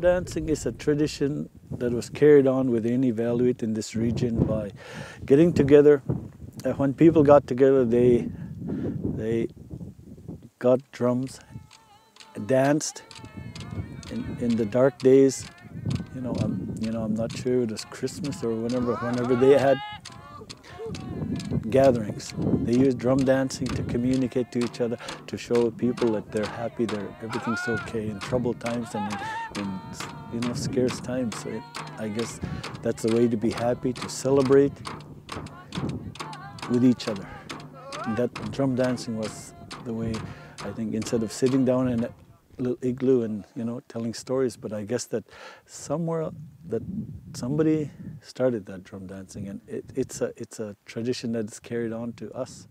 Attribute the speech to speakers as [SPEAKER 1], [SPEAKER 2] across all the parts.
[SPEAKER 1] Dancing is a tradition that was carried on within Inuvialuit in this region by getting together. Uh, when people got together, they they got drums, danced in, in the dark days. You know, I'm you know I'm not sure it was Christmas or whenever whenever they had gatherings. They use drum dancing to communicate to each other, to show people that they're happy, they're, everything's okay in troubled times and in, in you know scarce times. It, I guess that's a way to be happy, to celebrate with each other. And that drum dancing was the way I think instead of sitting down in a little igloo and you know telling stories, but I guess that somewhere that somebody started that drum dancing, and it, it's a it's a tradition that is carried on to us.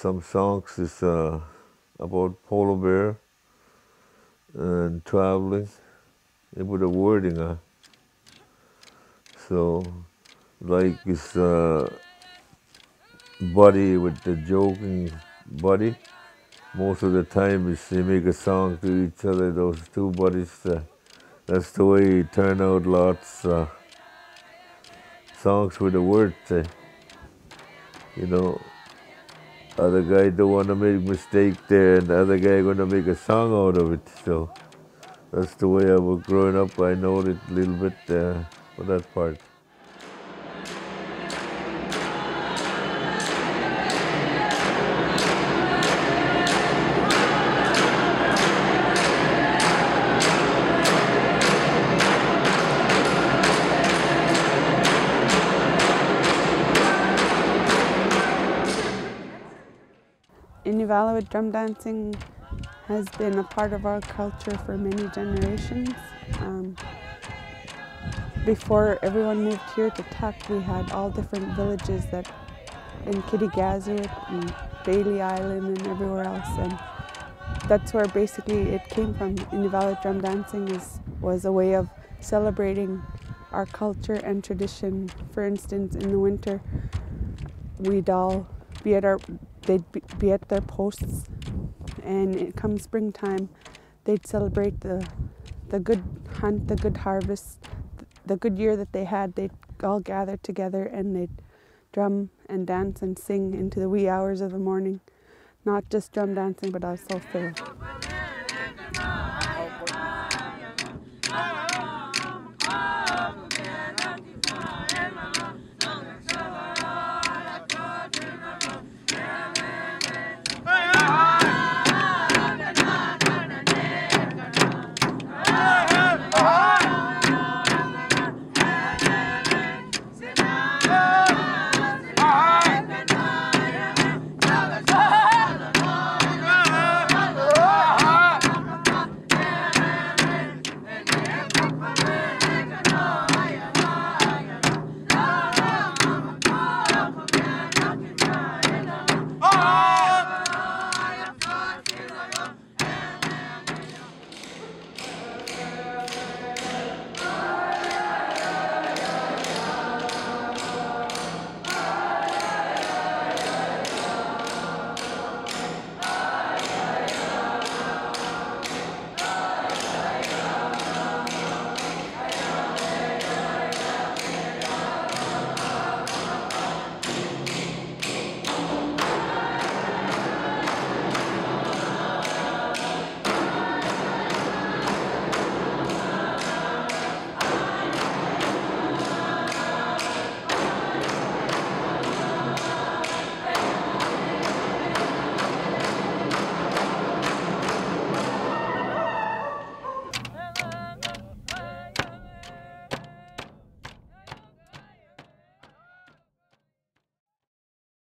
[SPEAKER 2] Some songs is uh, about polar bear and traveling and with the wording. Uh, so, like his uh, buddy with the joking buddy. Most of the time, is they make a song to each other. Those two buddies. Uh, that's the way it turn out. Lots uh, songs with the words. Uh, you know, other guy don't want to make mistake there, and the other guy going to make a song out of it. So that's the way I was growing up. I know it a little bit uh, for that part.
[SPEAKER 3] Inuvialuit drum dancing has been a part of our culture for many generations. Um, before everyone moved here to Tuk, we had all different villages that in Kittigazuit and Baillie Island and everywhere else. And that's where basically it came from. Inuvialuit drum dancing is, was a way of celebrating our culture and tradition. For instance, in the winter, we'd all be at our they'd be, at their posts. And it come springtime they'd celebrate the the good hunt the good harvest the good year that they had. They'd all gather together and they'd drum and dance and sing into the wee hours of the morning. Not just drum dancing but also fiddle